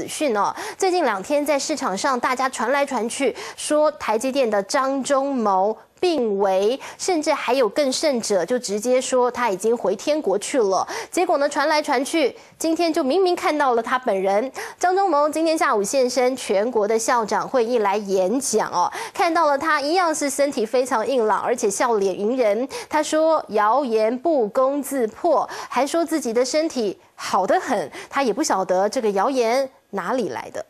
死讯哦。最近两天在市场上，大家传来传去说台积电的张忠谋。病危，甚至还有更甚者，就直接说他已经回天国去了。结果呢，传来传去，今天就明明看到了他本人。张忠谋今天下午现身全国的校长会议来演讲哦，看到了他一样是身体非常硬朗，而且笑脸迎人。他说谣言不攻自破，还说自己的身体好得很，他也不晓得这个谣言哪里来的。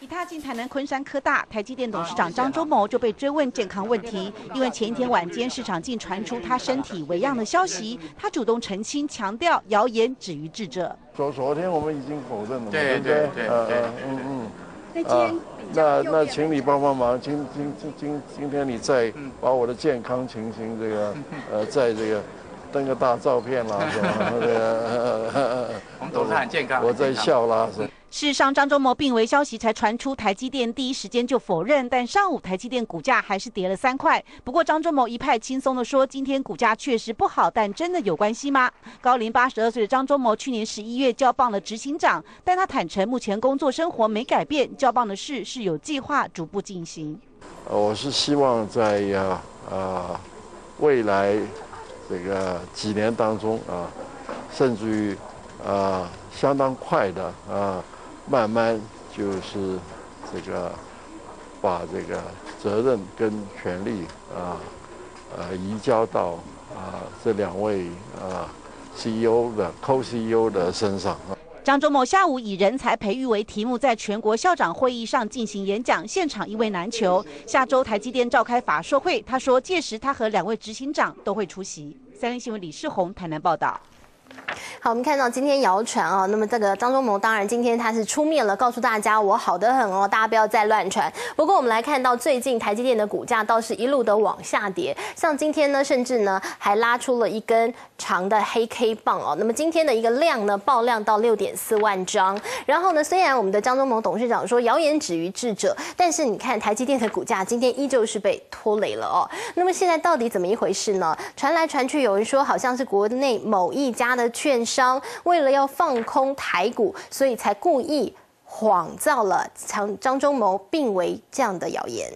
一踏进台南昆山科大，台积电董事长张忠谋就被追问健康问题，因为前一天晚间市场竟传出他身体为恙的消息，他主动澄清，强调谣言止于智者。昨昨天我们已经否认了，对对对，呃嗯嗯，那今那那请你帮帮忙，今今今今今天你再把我的健康情形这个呃在这个登个大照片啦，是吧？我们都是很健康，我在笑啦，是。事实上，张忠谋病危消息才传出，台积电第一时间就否认。但上午台积电股价还是跌了三块。不过张忠谋一派轻松的说，今天股价确实不好，但真的有关系吗？高龄八十二岁的张忠谋去年十一月交棒了执行长，但他坦诚目前工作生活没改变，交棒的事是有计划逐步进行。我是希望在呀啊未来这个几年当中啊，甚至于啊相当快的啊。慢慢就是这个把这个责任跟权利啊呃移交到啊这两位啊 CEO 的 Co-CEO 的身上。张忠谋下午以人才培育为题目，在全国校长会议上进行演讲，现场一位难求。下周台积电召开法说会，他说届时他和两位执行长都会出席。三立新闻李世宏台南报道。好，我们看到今天谣传啊，那么这个张忠谋当然今天他是出面了，告诉大家我好得很哦，大家不要再乱传。不过我们来看到最近台积电的股价倒是一路的往下跌，像今天呢，甚至呢还拉出了一根长的黑 K 棒哦。那么今天的一个量呢爆量到六点四万张。然后呢，虽然我们的张忠谋董事长说谣言止于智者，但是你看台积电的股价今天依旧是被拖累了哦。那么现在到底怎么一回事呢？传来传去有人说好像是国内某一家的券电商为了要放空台股，所以才故意谎造了张张忠谋病危这样的谣言。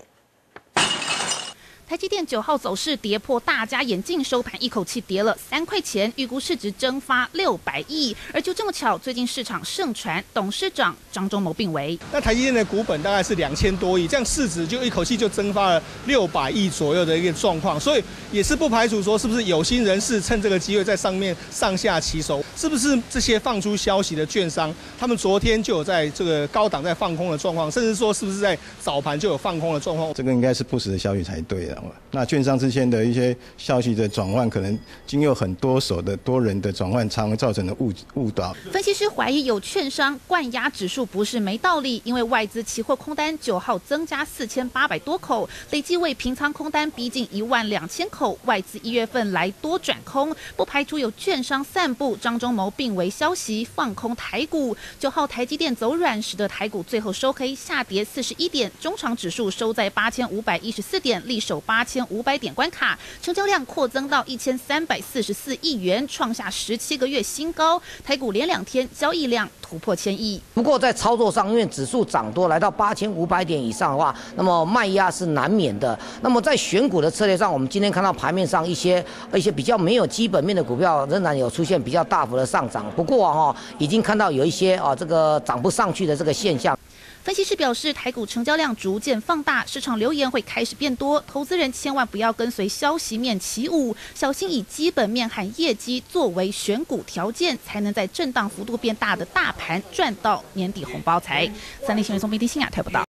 台积电九号走势跌破大家眼镜，收盘一口气跌了三块钱，预估市值蒸发六百亿。而就这么巧，最近市场盛传董事长张忠谋病危。那台积电的股本大概是两千多亿，这样市值就一口气就蒸发了六百亿左右的一个状况，所以也是不排除说是不是有心人士趁这个机会在上面上下其手，是不是这些放出消息的券商，他们昨天就有在这个高档在放空的状况，甚至说是不是在早盘就有放空的状况？这个应该是不实的消息才对的。那券商之间的一些消息的转换，可能经有很多手的多人的转换仓造成的误误导。分析师怀疑有券商灌压指数不是没道理，因为外资期货空单九号增加四千八百多口，累计为平仓空单逼近一万两千口。外资一月份来多转空，不排除有券商散布张忠谋病危消息放空台股。九号台积电走软，使得台股最后收黑下跌四十一点，中场指数收在八千五百一十四点，力守八千。五百点关卡，成交量扩增到一千三百四十四亿元，创下十七个月新高。台股连两天交易量突破千亿。不过在操作上，因为指数涨多来到八千五百点以上的话，那么卖压是难免的。那么在选股的策略上，我们今天看到盘面上一些一些比较没有基本面的股票，仍然有出现比较大幅的上涨。不过哈，已经看到有一些啊这个涨不上去的这个现象。分析师表示，台股成交量逐渐放大，市场留言会开始变多，投资人千万不要跟随消息面起舞，小心以基本面和业绩作为选股条件，才能在震荡幅度变大的大盘赚到年底红包财。三立新闻宋斌、丁新雅台报道。